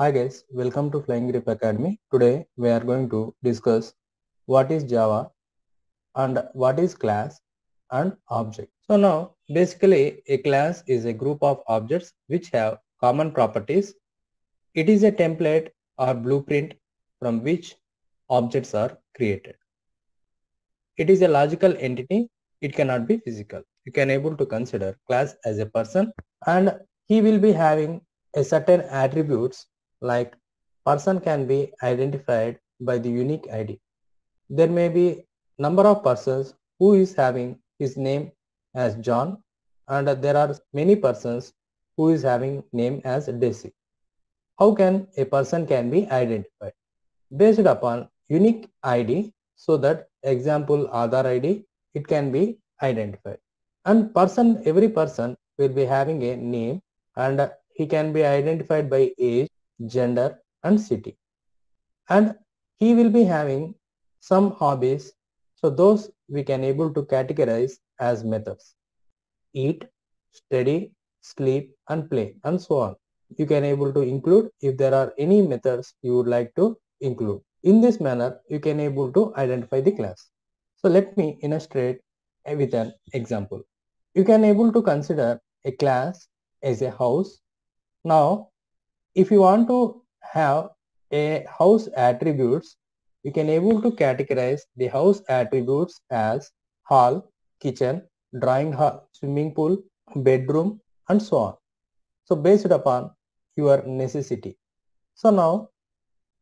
Hi guys, welcome to Flying Grip Academy. Today we are going to discuss what is Java and what is class and object. So now basically a class is a group of objects which have common properties. It is a template or blueprint from which objects are created. It is a logical entity. It cannot be physical. You can able to consider class as a person and he will be having a certain attributes like person can be identified by the unique ID. There may be number of persons who is having his name as John and there are many persons who is having name as Daisy. How can a person can be identified? Based upon unique ID so that example Aadhaar ID it can be identified and person every person will be having a name and he can be identified by age gender and city. And he will be having some hobbies so those we can able to categorize as methods. Eat study sleep and play and so on. You can able to include if there are any methods you would like to include. In this manner you can able to identify the class. So let me illustrate with an example. You can able to consider a class as a house. Now if you want to have a house attributes, you can able to categorize the house attributes as hall, kitchen, drawing hall, swimming pool, bedroom, and so on. So based upon your necessity. So now,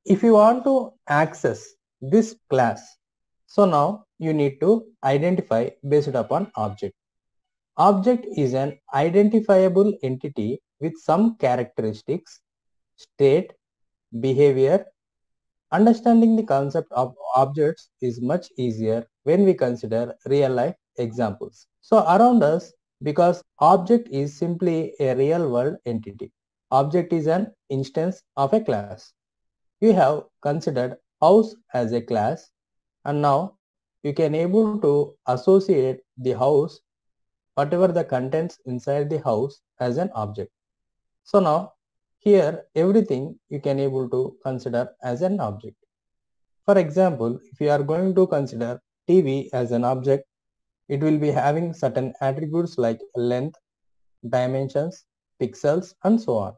if you want to access this class, so now you need to identify based upon object. Object is an identifiable entity with some characteristics state, behavior. Understanding the concept of objects is much easier when we consider real life examples. So around us, because object is simply a real world entity. Object is an instance of a class. We have considered house as a class and now you can able to associate the house whatever the contents inside the house as an object. So now here, everything you can able to consider as an object. For example, if you are going to consider TV as an object, it will be having certain attributes like length, dimensions, pixels, and so on.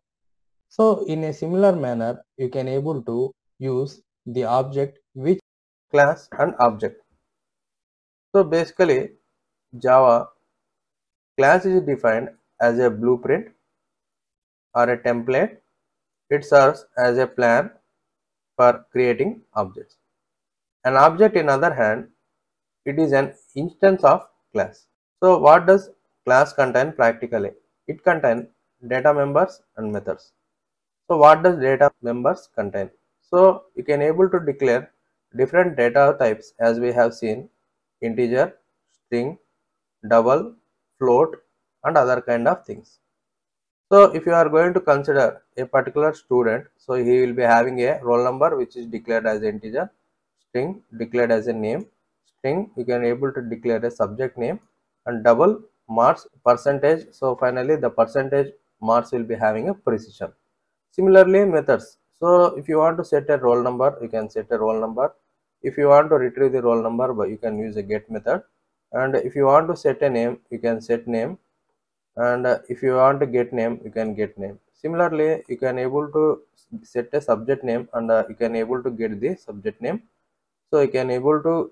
So in a similar manner, you can able to use the object which class and object. So basically Java class is defined as a blueprint or a template, it serves as a plan for creating objects. An object in other hand, it is an instance of class. So what does class contain practically? It contains data members and methods. So what does data members contain? So you can able to declare different data types as we have seen integer, string, double, float and other kind of things. So if you are going to consider a particular student, so he will be having a roll number which is declared as integer, string declared as a name, string you can able to declare a subject name and double marks percentage. So finally the percentage marks will be having a precision. Similarly methods. So if you want to set a roll number, you can set a roll number. If you want to retrieve the roll number, you can use a get method. And if you want to set a name, you can set name and uh, if you want to get name you can get name. Similarly you can able to set a subject name and uh, you can able to get the subject name. So you can able to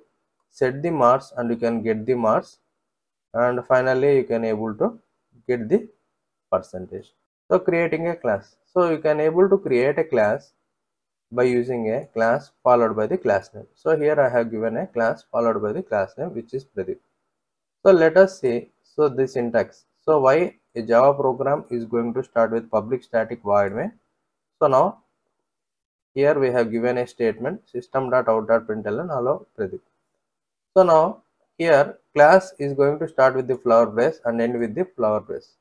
set the marks and you can get the marks. And finally you can able to get the percentage. So creating a class. So you can able to create a class by using a class followed by the class name. So here i have given a class followed by the class name which is pradeep. So let us see. So the syntax so why a Java program is going to start with public static void main. So now here we have given a statement system.out.println hello Pradeep. So now here class is going to start with the flower brace and end with the flower brace.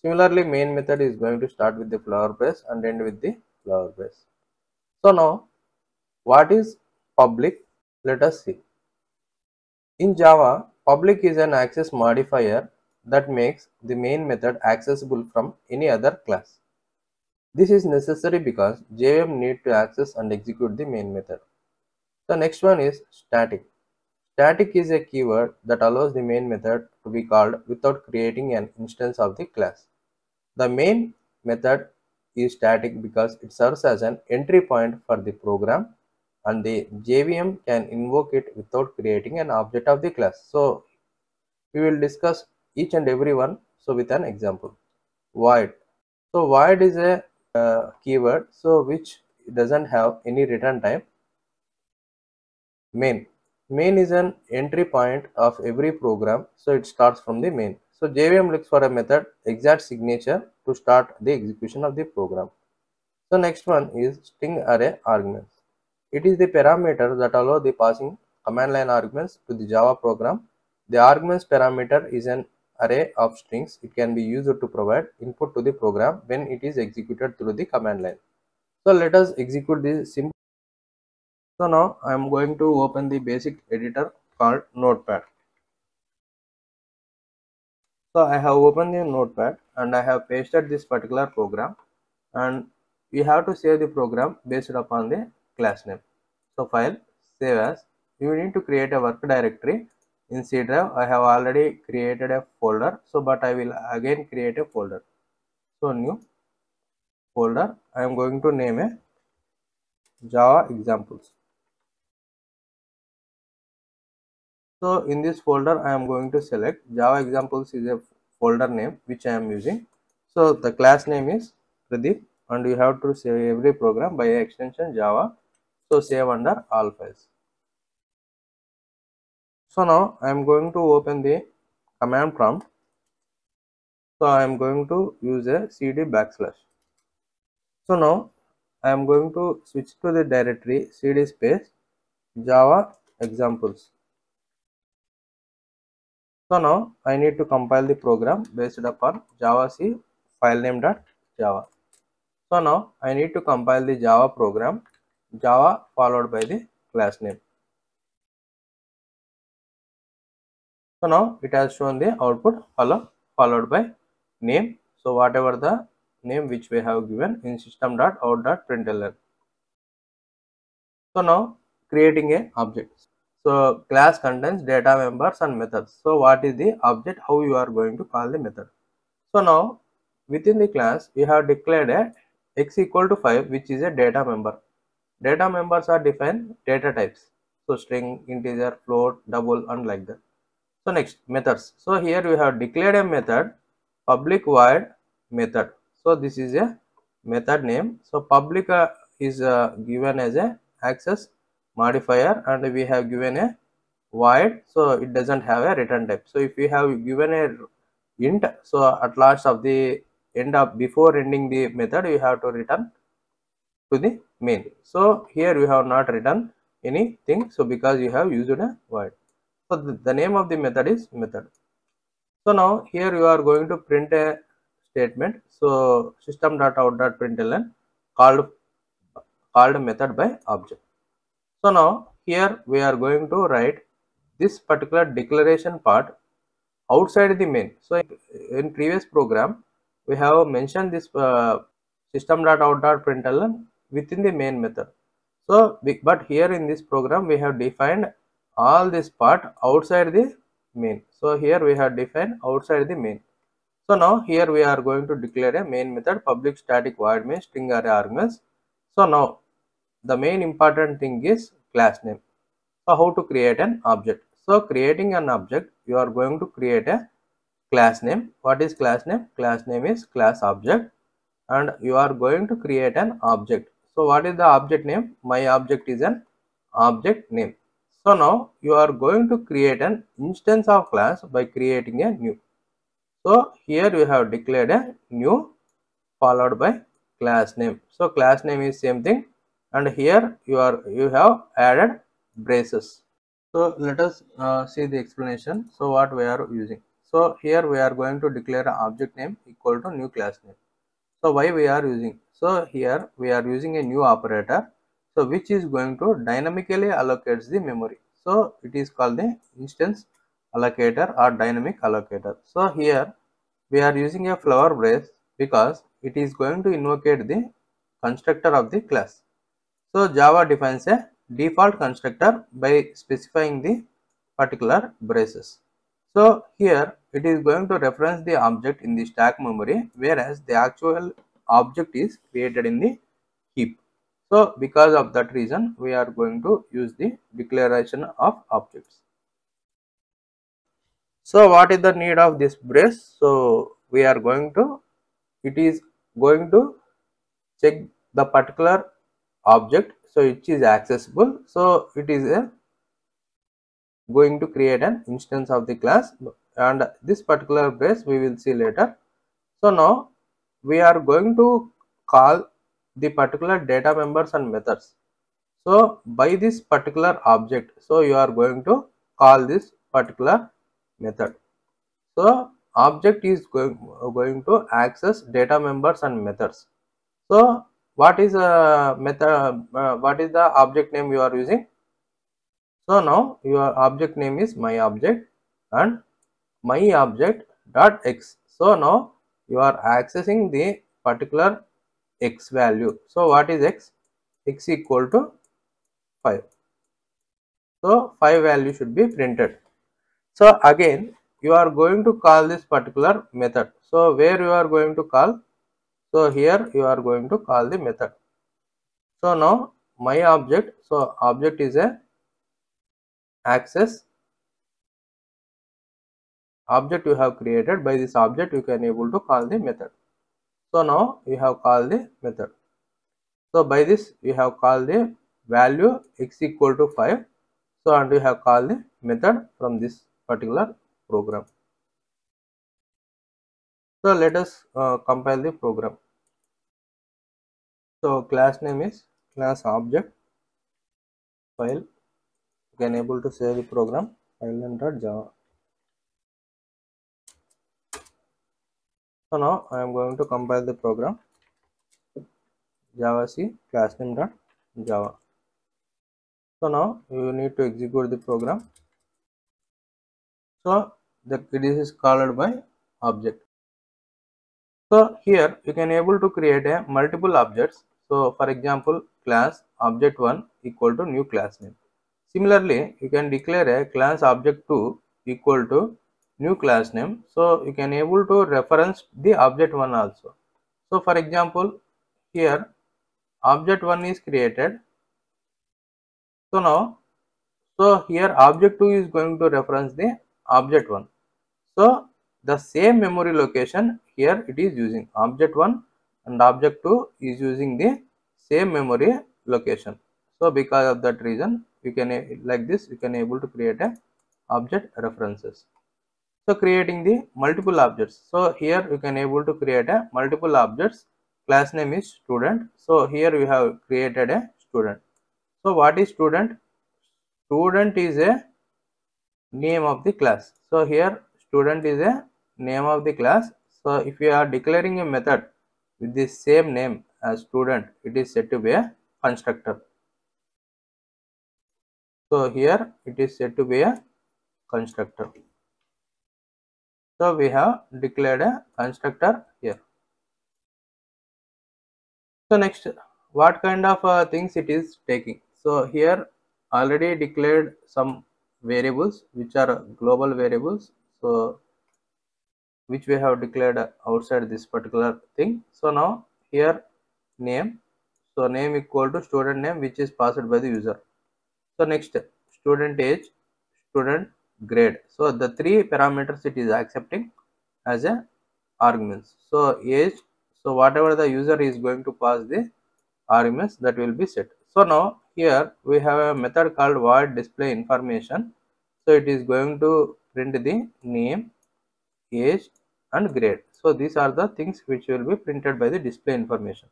Similarly main method is going to start with the flower brace and end with the flower brace. So now what is public? Let us see. In Java, public is an access modifier that makes the main method accessible from any other class. This is necessary because JVM need to access and execute the main method. The next one is static. Static is a keyword that allows the main method to be called without creating an instance of the class. The main method is static because it serves as an entry point for the program and the JVM can invoke it without creating an object of the class. So we will discuss each and every one so with an example. Void. So void is a uh, keyword so which doesn't have any return type. Main. Main is an entry point of every program so it starts from the main. So JVM looks for a method exact signature to start the execution of the program. So next one is string array arguments. It is the parameter that allow the passing command line arguments to the Java program. The arguments parameter is an array of strings. It can be used to provide input to the program when it is executed through the command line. So let us execute this simple. So now I am going to open the basic editor called Notepad. So I have opened the Notepad and I have pasted this particular program and we have to save the program based upon the class name. So file, save as, you need to create a work directory in C drive. I have already created a folder. So but I will again create a folder. So new folder, I am going to name a Java examples. So in this folder, I am going to select Java examples is a folder name which I am using. So the class name is Pradeep and you have to save every program by extension Java. So save under all files. So now I am going to open the command prompt. So I am going to use a cd backslash. So now I am going to switch to the directory cd space Java examples. So now I need to compile the program based upon Java C file name dot Java. So now I need to compile the Java program Java followed by the class name. So now it has shown the output follow followed by name. So whatever the name which we have given in system dot out dot println. So now creating a object. So class contains data members and methods. So what is the object? How you are going to call the method? So now within the class we have declared a x equal to 5 which is a data member. Data members are defined data types. So string, integer, float, double and like that. So next methods. So here we have declared a method public void method. So this is a method name. So public uh, is uh, given as a access modifier and we have given a void so it doesn't have a return type. So if we have given a int so at last of the end of before ending the method you have to return to the main. So here we have not written anything so because you have used a void. So the, the name of the method is method. So now here you are going to print a statement. So system.out.println called called method by object. So now here we are going to write this particular declaration part outside the main. So in previous program we have mentioned this uh, system.out.println within the main method. So but here in this program we have defined all this part outside the main. So here we have defined outside the main. So now here we are going to declare a main method public static void main string array arguments. So now the main important thing is class name. So how to create an object? So creating an object you are going to create a class name. What is class name? Class name is class object and you are going to create an object. So what is the object name? My object is an object name. So now you are going to create an instance of class by creating a new. So here we have declared a new followed by class name. So class name is same thing and here you are you have added braces. So let us uh, see the explanation. So what we are using. So here we are going to declare an object name equal to new class name. So why we are using? So here we are using a new operator so which is going to dynamically allocates the memory so it is called the instance allocator or dynamic allocator so here we are using a flower brace because it is going to invocate the constructor of the class. So Java defines a default constructor by specifying the particular braces. So here it is going to reference the object in the stack memory whereas the actual object is created in the. So because of that reason we are going to use the declaration of objects. So what is the need of this brace? So we are going to it is going to check the particular object so which is accessible so it is a going to create an instance of the class and this particular brace we will see later so now we are going to call the particular data members and methods. So by this particular object so you are going to call this particular method. So object is going, going to access data members and methods. So what is a method uh, what is the object name you are using? So now your object name is my object and my object dot x. So now you are accessing the particular x value. So what is x? x equal to 5 so 5 value should be printed. So again you are going to call this particular method. So where you are going to call? So here you are going to call the method. So now my object so object is a access object you have created by this object you can able to call the method so now we have called the method. So by this we have called the value x equal to 5 so and we have called the method from this particular program. So let us uh, compile the program. So class name is class object file. You can able to save the program file under so now i am going to compile the program. Java c class name dot java. So now you need to execute the program. So the this is called by object. So here you can able to create a multiple objects. So for example class object1 equal to new class name similarly you can declare a class object2 equal to new class name. So you can able to reference the object1 also. So for example here object1 is created. So now so here object2 is going to reference the object1 so the same memory location here it is using object1 and object2 is using the same memory location. So because of that reason you can like this you can able to create a object references so creating the multiple objects. So here you can able to create a multiple objects. Class name is student. So here we have created a student. So what is student? Student is a name of the class. So here student is a name of the class. So if you are declaring a method with the same name as student it is said to be a constructor. So here it is said to be a constructor so we have declared a constructor here. So next what kind of uh, things it is taking? So here already declared some variables which are global variables. So which we have declared outside this particular thing. So now here name. So name equal to student name which is passed by the user. So next student age student grade. So the three parameters it is accepting as a arguments. So age so whatever the user is going to pass the arguments that will be set. So now here we have a method called void display information. So it is going to print the name age and grade. So these are the things which will be printed by the display information.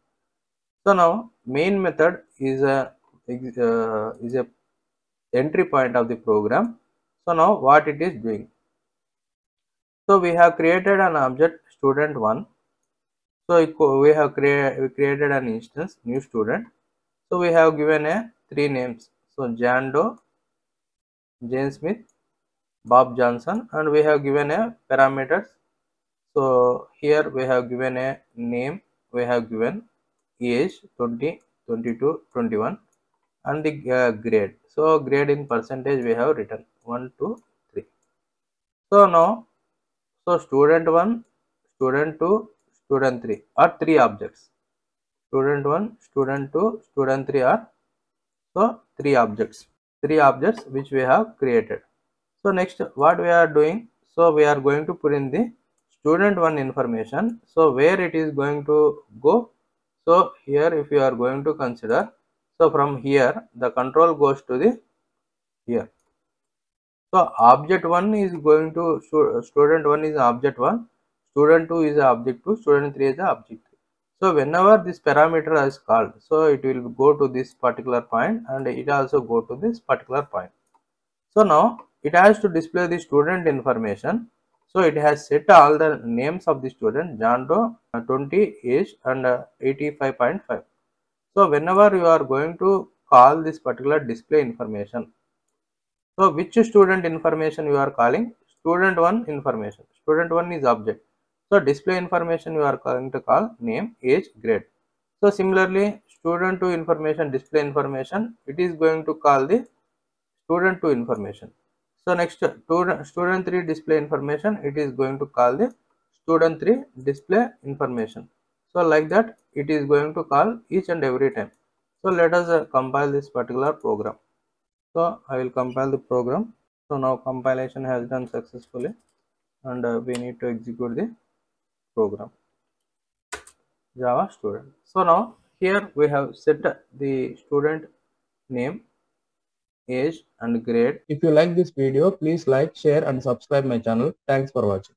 So now main method is a uh, is a entry point of the program so now what it is doing. So we have created an object student1 so we have crea we created an instance new student. So we have given a three names. So John Doe, Jane Smith, Bob Johnson and we have given a parameters. So here we have given a name we have given age 20 22 21 and the uh, grade. So grade in percentage we have written 1 2 3 so now so student 1 student 2 student 3 are three objects. Student 1 student 2 student 3 are so three objects. Three objects which we have created. So next what we are doing? So we are going to put in the student 1 information. So where it is going to go? So here if you are going to consider so from here the control goes to the here so object 1 is going to student 1 is object 1 student 2 is object 2 student 3 is object 3 so whenever this parameter is called so it will go to this particular point and it also go to this particular point. So now it has to display the student information. So it has set all the names of the student John Doe uh, 20 age and uh, 85.5 so whenever you are going to call this particular display information so which student information you are calling? Student 1 information. Student 1 is object. So display information you are going to call name age grade. So similarly student 2 information display information it is going to call the student 2 information. So next student, student 3 display information it is going to call the student 3 display information. So like that it is going to call each and every time. So let us uh, compile this particular program so i will compile the program so now compilation has done successfully and uh, we need to execute the program java student so now here we have set the student name age and grade If you like this video, please like, share and subscribe my channel. Thanks for watching.